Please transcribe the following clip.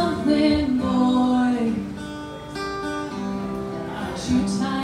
something more. Aren't you tired?